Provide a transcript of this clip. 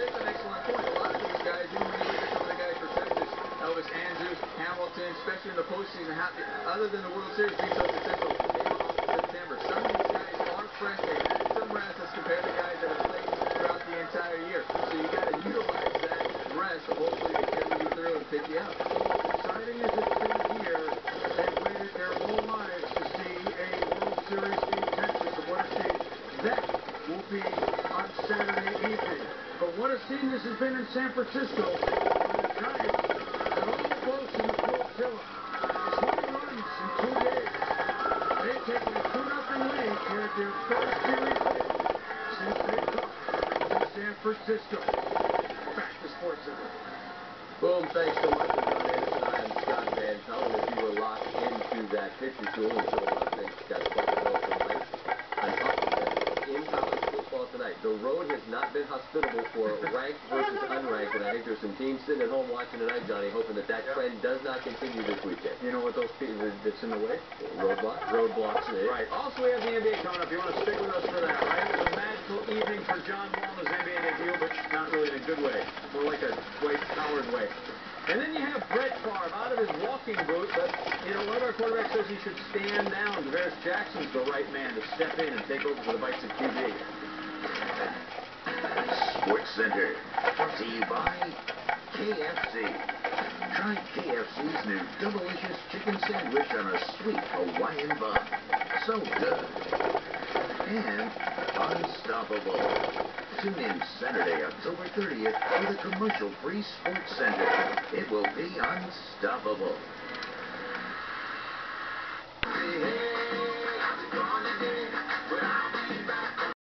that's an excellent point. A lot of these guys, even when you look at some of the guys for Texas, Elvis Andrus, Hamilton, especially in the postseason, other than the World Series being so successful, they were in September. Some of these guys are fresh. They've had some rest as compared to guys that have played throughout the entire year. So you got to utilize that rest to hopefully to carry you through and pick you up. Exciting as it's been here, they've waited their whole lives to see a World Series in Texas. And what stage that will be But what a scene this has been in San Francisco. The Giants got all votes in the flotilla. 20 runs in two days. They've taken a 2 nothing lead here at their first series since they took to San Francisco. Back to Sports Center. Boom, thanks so much for John Anderson. I am Scott Van Pelt. If you were locked into that pitcher tool and so a lot of things got quite well tonight. An upset in college football tonight. The road has not been hospitable for ranked versus unranked, and I think there's some teams sitting at home watching tonight, Johnny, hoping that that trend does not continue this weekend. You know what those people that's in the way? Roadblocks? Roadblocks. Right. Also, we have the NBA coming up. You want to stick with us for that, right? It was a magical evening for John Wall his NBA debut, but not really in a good way. More like a Dwight Howard way. And then you have Brett Favre out of his walking boot, but, you know, one of our quarterbacks says he should stand down. Tarvaris Jackson's the right man to step in and take over for the Vikes at QB. Center, brought to you by KFC. Try KFC's new delicious chicken sandwich on a sweet Hawaiian bun. So good. And unstoppable. Tune in Saturday, October 30th for the commercial-free Sports Center. It will be unstoppable.